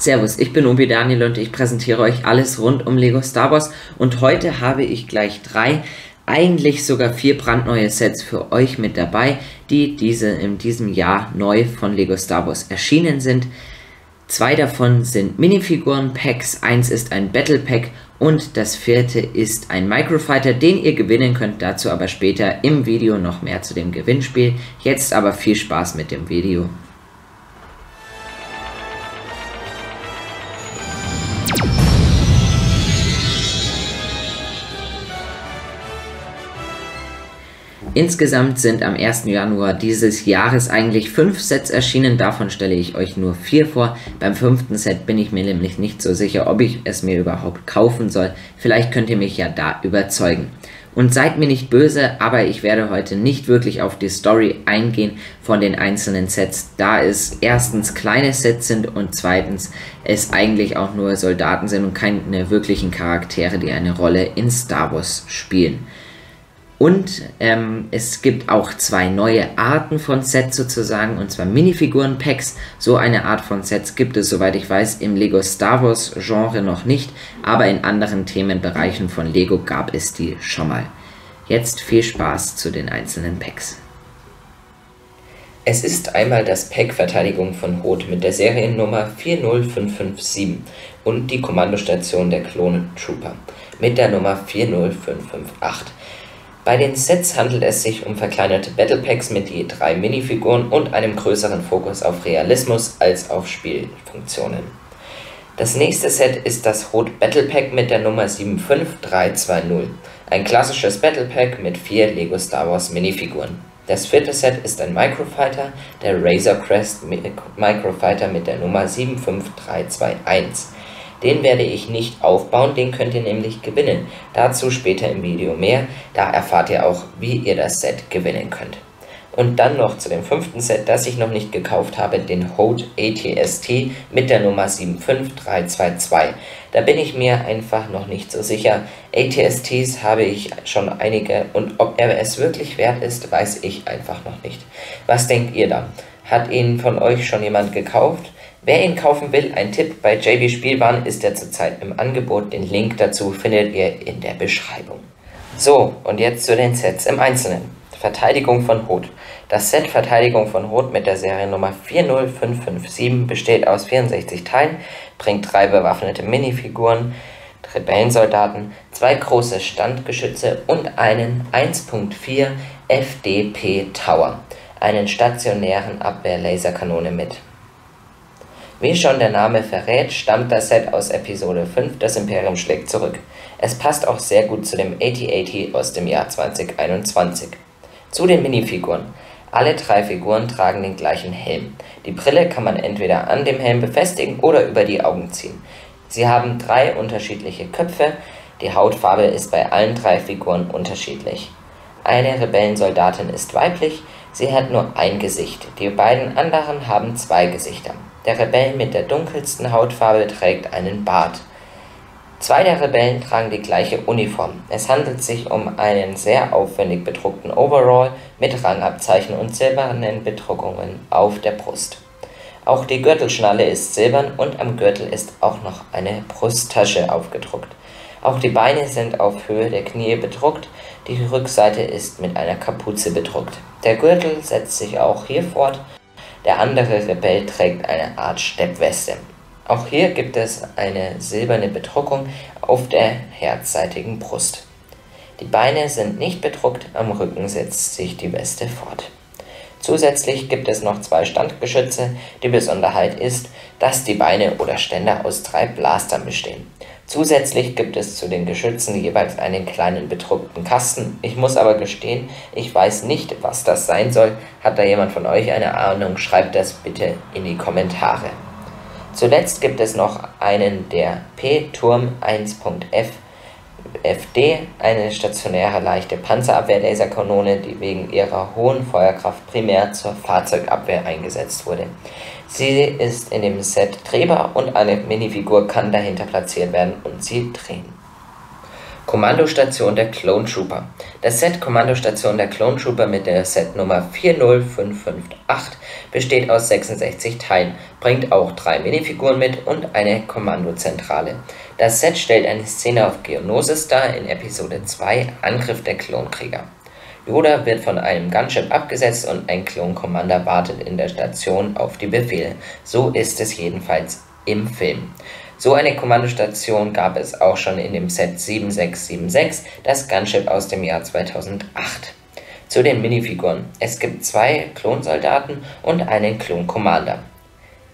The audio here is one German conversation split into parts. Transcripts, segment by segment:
Servus, ich bin Obi Daniel und ich präsentiere euch alles rund um Lego Star Wars und heute habe ich gleich drei, eigentlich sogar vier brandneue Sets für euch mit dabei, die diese in diesem Jahr neu von Lego Star Wars erschienen sind. Zwei davon sind Minifiguren-Packs, eins ist ein Battle Pack und das vierte ist ein Microfighter, den ihr gewinnen könnt, dazu aber später im Video noch mehr zu dem Gewinnspiel. Jetzt aber viel Spaß mit dem Video. Insgesamt sind am 1. Januar dieses Jahres eigentlich fünf Sets erschienen, davon stelle ich euch nur vier vor. Beim fünften Set bin ich mir nämlich nicht so sicher, ob ich es mir überhaupt kaufen soll. Vielleicht könnt ihr mich ja da überzeugen. Und seid mir nicht böse, aber ich werde heute nicht wirklich auf die Story eingehen von den einzelnen Sets, da es erstens kleine Sets sind und zweitens es eigentlich auch nur Soldaten sind und keine wirklichen Charaktere, die eine Rolle in Star Wars spielen. Und ähm, es gibt auch zwei neue Arten von Sets sozusagen, und zwar Minifiguren-Packs. So eine Art von Sets gibt es, soweit ich weiß, im Lego Star Wars-Genre noch nicht, aber in anderen Themenbereichen von Lego gab es die schon mal. Jetzt viel Spaß zu den einzelnen Packs. Es ist einmal das Pack Verteidigung von Hoth mit der Seriennummer 40557 und die Kommandostation der Klone Trooper mit der Nummer 40558. Bei den Sets handelt es sich um verkleinerte Battle Packs mit je drei Minifiguren und einem größeren Fokus auf Realismus als auf Spielfunktionen. Das nächste Set ist das Rot Battle Pack mit der Nummer 75320, ein klassisches Battle Pack mit vier Lego Star Wars Minifiguren. Das vierte Set ist ein Microfighter, der Razor Crest Microfighter mit der Nummer 75321. Den werde ich nicht aufbauen, den könnt ihr nämlich gewinnen. Dazu später im Video mehr, da erfahrt ihr auch, wie ihr das Set gewinnen könnt. Und dann noch zu dem fünften Set, das ich noch nicht gekauft habe, den Hode ATST mit der Nummer 75322. Da bin ich mir einfach noch nicht so sicher. ATSTs habe ich schon einige und ob er es wirklich wert ist, weiß ich einfach noch nicht. Was denkt ihr da? Hat ihn von euch schon jemand gekauft? Wer ihn kaufen will, ein Tipp, bei JB Spielwaren ist er zurzeit im Angebot. Den Link dazu findet ihr in der Beschreibung. So, und jetzt zu den Sets im Einzelnen. Verteidigung von Hoth. Das Set Verteidigung von Hoth mit der Seriennummer 40557 besteht aus 64 Teilen, bringt drei bewaffnete Minifiguren, Rebellensoldaten, zwei große Standgeschütze und einen 1.4 FDP Tower, einen stationären Abwehrlaserkanone mit. Wie schon der Name verrät, stammt das Set aus Episode 5 Das Imperium schlägt zurück. Es passt auch sehr gut zu dem AT-AT aus dem Jahr 2021. Zu den Minifiguren. Alle drei Figuren tragen den gleichen Helm. Die Brille kann man entweder an dem Helm befestigen oder über die Augen ziehen. Sie haben drei unterschiedliche Köpfe. Die Hautfarbe ist bei allen drei Figuren unterschiedlich. Eine Rebellensoldatin ist weiblich, sie hat nur ein Gesicht. Die beiden anderen haben zwei Gesichter. Der Rebell mit der dunkelsten Hautfarbe trägt einen Bart. Zwei der Rebellen tragen die gleiche Uniform. Es handelt sich um einen sehr aufwendig bedruckten Overall mit Rangabzeichen und silbernen Bedruckungen auf der Brust. Auch die Gürtelschnalle ist silbern und am Gürtel ist auch noch eine Brusttasche aufgedruckt. Auch die Beine sind auf Höhe der Knie bedruckt, die Rückseite ist mit einer Kapuze bedruckt. Der Gürtel setzt sich auch hier fort der andere Rebell trägt eine Art Steppweste. Auch hier gibt es eine silberne Bedruckung auf der herzseitigen Brust. Die Beine sind nicht bedruckt, am Rücken setzt sich die Weste fort. Zusätzlich gibt es noch zwei Standgeschütze. Die Besonderheit ist, dass die Beine oder Ständer aus drei Blastern bestehen. Zusätzlich gibt es zu den Geschützen jeweils einen kleinen bedruckten Kasten. Ich muss aber gestehen, ich weiß nicht, was das sein soll. Hat da jemand von euch eine Ahnung? Schreibt das bitte in die Kommentare. Zuletzt gibt es noch einen der P-Turm 1.f FD, eine stationäre leichte Panzerabwehr-Laserkanone, die wegen ihrer hohen Feuerkraft primär zur Fahrzeugabwehr eingesetzt wurde. Sie ist in dem Set drehbar und eine Minifigur kann dahinter platziert werden und sie drehen. Kommandostation der Clone Trooper. Das Set Kommandostation der Clone Trooper mit der Setnummer 40558 besteht aus 66 Teilen, bringt auch drei Minifiguren mit und eine Kommandozentrale. Das Set stellt eine Szene auf Geonosis dar in Episode 2 Angriff der Klonkrieger. Yoda wird von einem Gunship abgesetzt und ein Klon-Commander wartet in der Station auf die Befehle. So ist es jedenfalls im Film. So eine Kommandostation gab es auch schon in dem Set 7676, das Gunship aus dem Jahr 2008. Zu den Minifiguren. Es gibt zwei Klonsoldaten und einen Klon-Commander.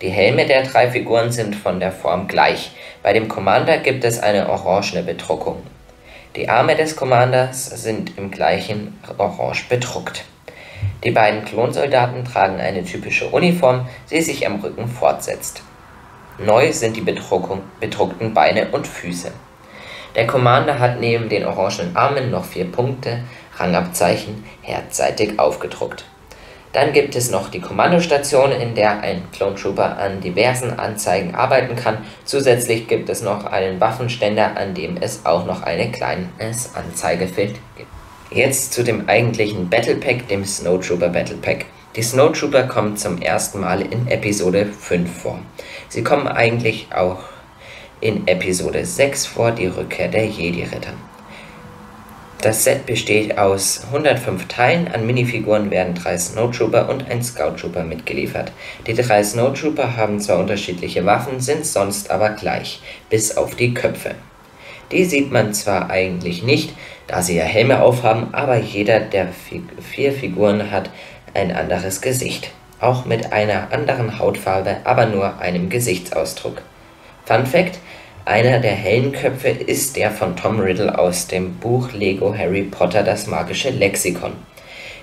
Die Helme der drei Figuren sind von der Form gleich. Bei dem Commander gibt es eine orangene Bedruckung. Die Arme des Commanders sind im gleichen Orange bedruckt. Die beiden Klonsoldaten tragen eine typische Uniform, die sich am Rücken fortsetzt. Neu sind die bedruckten Beine und Füße. Der Commander hat neben den orangenen Armen noch vier Punkte, Rangabzeichen, herzseitig aufgedruckt. Dann gibt es noch die Kommandostation, in der ein Clone Trooper an diversen Anzeigen arbeiten kann. Zusätzlich gibt es noch einen Waffenständer, an dem es auch noch ein kleines Anzeigefeld gibt. Jetzt zu dem eigentlichen Battle Pack, dem Snowtrooper Battle Pack. Die Snowtrooper kommen zum ersten Mal in Episode 5 vor. Sie kommen eigentlich auch in Episode 6 vor, die Rückkehr der Jedi-Ritter. Das Set besteht aus 105 Teilen, an Minifiguren werden drei Snowtrooper und ein Scout-Trooper mitgeliefert. Die drei Snowtrooper haben zwar unterschiedliche Waffen, sind sonst aber gleich, bis auf die Köpfe. Die sieht man zwar eigentlich nicht, da sie ja Helme aufhaben, aber jeder der vier Figuren hat ein anderes Gesicht, auch mit einer anderen Hautfarbe, aber nur einem Gesichtsausdruck. Fun Fact: Einer der hellen Köpfe ist der von Tom Riddle aus dem Buch Lego Harry Potter Das magische Lexikon.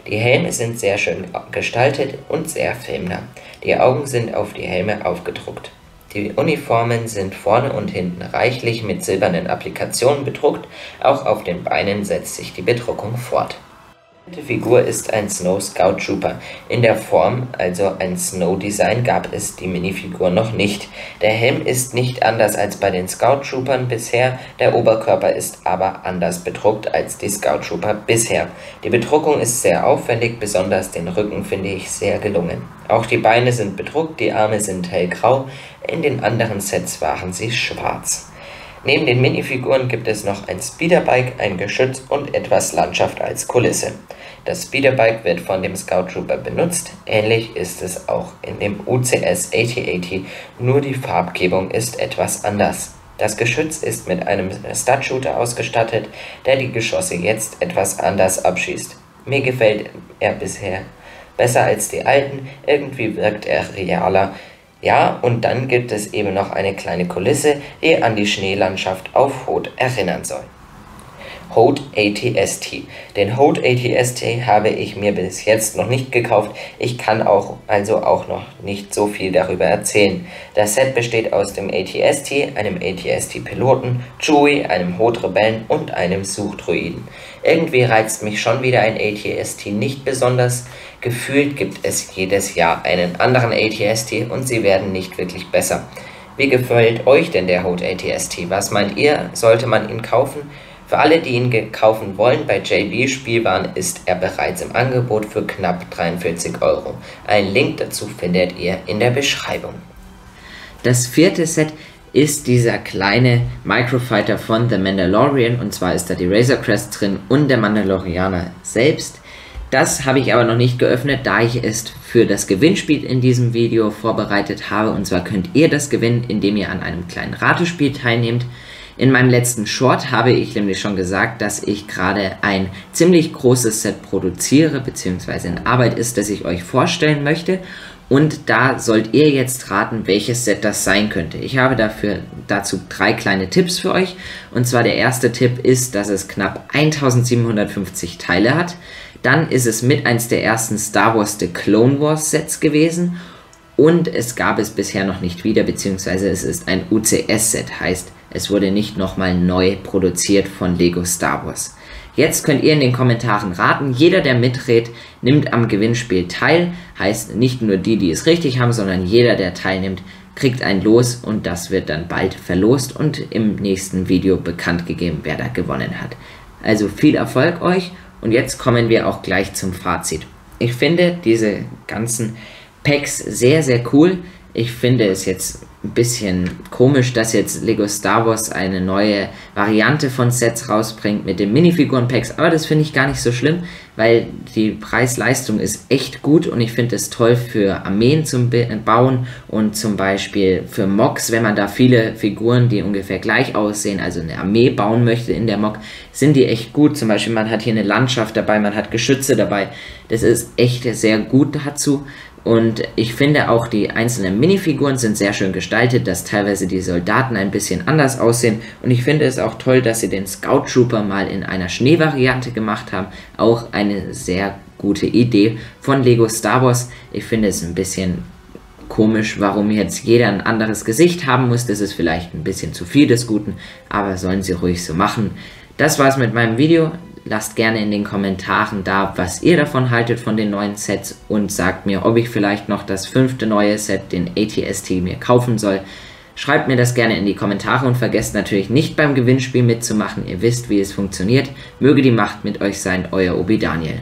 Die Helme sind sehr schön gestaltet und sehr filmnah. Die Augen sind auf die Helme aufgedruckt. Die Uniformen sind vorne und hinten reichlich mit silbernen Applikationen bedruckt, auch auf den Beinen setzt sich die Bedruckung fort die Figur ist ein Snow Scout Trooper. In der Form, also ein Snow Design, gab es die Minifigur noch nicht. Der Helm ist nicht anders als bei den Scout Troopern bisher, der Oberkörper ist aber anders bedruckt als die Scout Trooper bisher. Die Bedruckung ist sehr aufwendig, besonders den Rücken finde ich sehr gelungen. Auch die Beine sind bedruckt, die Arme sind hellgrau, in den anderen Sets waren sie schwarz. Neben den Minifiguren gibt es noch ein Speederbike, ein Geschütz und etwas Landschaft als Kulisse. Das Speederbike wird von dem Scout Trooper benutzt, ähnlich ist es auch in dem UCS 8080, nur die Farbgebung ist etwas anders. Das Geschütz ist mit einem Stud ausgestattet, der die Geschosse jetzt etwas anders abschießt. Mir gefällt er bisher besser als die alten, irgendwie wirkt er realer, ja, und dann gibt es eben noch eine kleine Kulisse, die an die Schneelandschaft auf Hoth erinnern soll. Hoth ATST. Den Hoth ATST habe ich mir bis jetzt noch nicht gekauft. Ich kann auch also auch noch nicht so viel darüber erzählen. Das Set besteht aus dem ATST, einem ATST-Piloten, Chewie, einem Hoth-Rebellen und einem Suchdruiden. Irgendwie reizt mich schon wieder ein ATST nicht besonders. Gefühlt gibt es jedes Jahr einen anderen ATST und sie werden nicht wirklich besser. Wie gefällt euch denn der Hoth ATST? Was meint ihr? Sollte man ihn kaufen? Für alle, die ihn kaufen wollen, bei JB Spielwaren ist er bereits im Angebot für knapp 43 Euro. Einen Link dazu findet ihr in der Beschreibung. Das vierte Set ist dieser kleine Microfighter von The Mandalorian und zwar ist da die Razor Crest drin und der Mandalorianer selbst. Das habe ich aber noch nicht geöffnet, da ich es für das Gewinnspiel in diesem Video vorbereitet habe. Und zwar könnt ihr das gewinnen, indem ihr an einem kleinen Ratespiel teilnehmt. In meinem letzten Short habe ich nämlich schon gesagt, dass ich gerade ein ziemlich großes Set produziere, beziehungsweise in Arbeit ist, das ich euch vorstellen möchte. Und da sollt ihr jetzt raten, welches Set das sein könnte. Ich habe dafür dazu drei kleine Tipps für euch. Und zwar der erste Tipp ist, dass es knapp 1750 Teile hat. Dann ist es mit eins der ersten Star Wars The Clone Wars Sets gewesen. Und es gab es bisher noch nicht wieder, beziehungsweise es ist ein UCS-Set, heißt es wurde nicht nochmal neu produziert von Lego Star Wars. Jetzt könnt ihr in den Kommentaren raten. Jeder, der mitredet, nimmt am Gewinnspiel teil. Heißt nicht nur die, die es richtig haben, sondern jeder, der teilnimmt, kriegt ein Los und das wird dann bald verlost und im nächsten Video bekannt gegeben, wer da gewonnen hat. Also viel Erfolg euch und jetzt kommen wir auch gleich zum Fazit. Ich finde diese ganzen Packs sehr, sehr cool. Ich finde es jetzt ein bisschen komisch, dass jetzt Lego Star Wars eine neue Variante von Sets rausbringt mit den Minifiguren-Packs, aber das finde ich gar nicht so schlimm, weil die Preis-Leistung ist echt gut und ich finde es toll für Armeen zum Bauen und zum Beispiel für Mocks, wenn man da viele Figuren, die ungefähr gleich aussehen, also eine Armee bauen möchte in der Mock, sind die echt gut. Zum Beispiel man hat hier eine Landschaft dabei, man hat Geschütze dabei. Das ist echt sehr gut dazu. Und ich finde auch die einzelnen Minifiguren sind sehr schön gestaltet, dass teilweise die Soldaten ein bisschen anders aussehen. Und ich finde es auch toll, dass sie den Scout Trooper mal in einer Schneevariante gemacht haben. Auch eine sehr gute Idee von Lego Star Wars. Ich finde es ein bisschen komisch, warum jetzt jeder ein anderes Gesicht haben muss. Das ist vielleicht ein bisschen zu viel des Guten, aber sollen sie ruhig so machen. Das war's mit meinem Video. Lasst gerne in den Kommentaren da, was ihr davon haltet von den neuen Sets und sagt mir, ob ich vielleicht noch das fünfte neue Set, den ATST, mir kaufen soll. Schreibt mir das gerne in die Kommentare und vergesst natürlich nicht beim Gewinnspiel mitzumachen. Ihr wisst, wie es funktioniert. Möge die Macht mit euch sein, euer Obi Daniel.